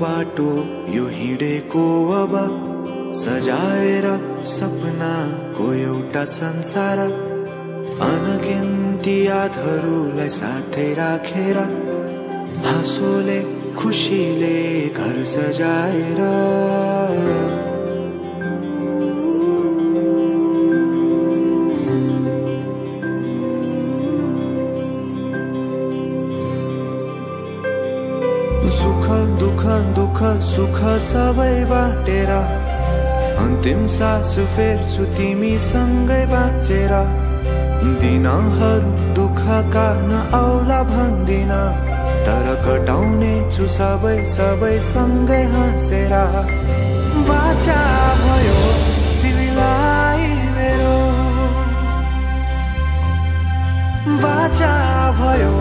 बाटो यो हिँडेको अब सजाएर सपनाको एउटा संसार। अनगिन्ती यादहरूलाई साथै राखेर हाँसोले खुसीले घर सजाएर। दुःख सुख सबै बाटेर। अन्तिम सास फेर्छु तिमीसँगै बाँचेर। दिनहरू दुःखका नआउला भन्दिन। तर कटाउने छु सबै सबै सँगै हाँसेर। बाचा भयो तिमीलाई मेरो। बाचा भयो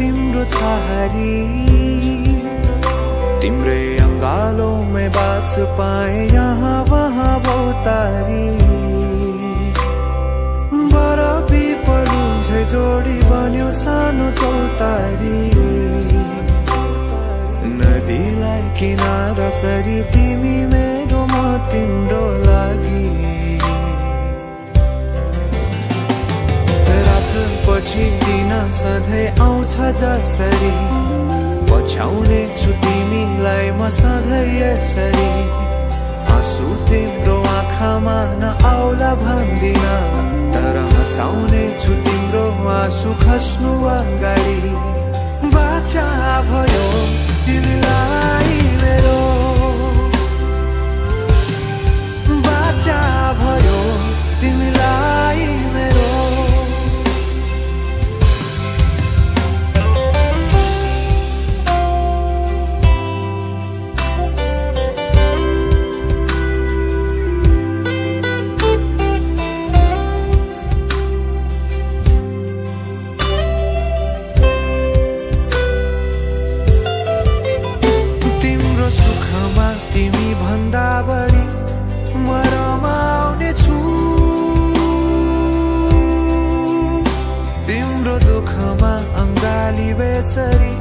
तिम्रो छहारी तिम्रै अङ्गालोमै बास पाए यहाँ वहाँ भौतारी। बरफी झै जोडी बन्यो सानो चौतारी। नदीलाई किनारा सरी तिमी मेरो म तिम्रो लागि। रात पछि सधैँ आउँछ जसरी। पछ्याउने छु तिमीलाई म सधैँ यसरी। आँसु तिम्रो आँखामा नआउला भन्दिन तर हँसाउने छु तिम्रो आँसु खस्नु अगाडि। बाचा भयो तिमीलाई मेरो बेसरी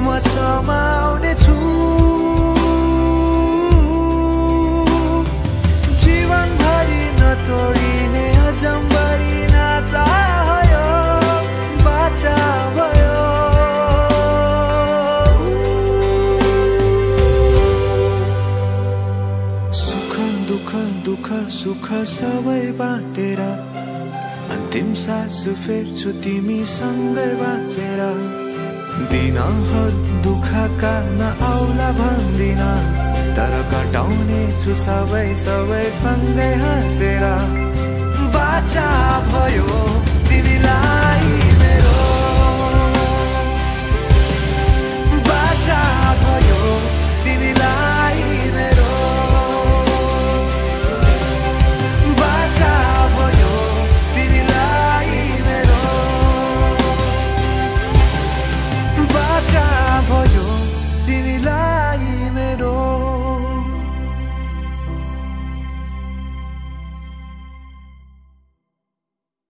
म समाउने छु जीवनभरि नतोडिने अजम्बरी भयो भयो सुख दुःख दुःख सुख सबै बाँटेर अन्तिम सास फेर्छु तिमीसँगै बाँचेर दिना दुखाका दुःखका नआउला भन्दिन तर कटाउने छु सबै सबै सँगै हाँसेर। बाचा भयो तिमीलाई मेरो। बाचा भयो तिमीलाई it all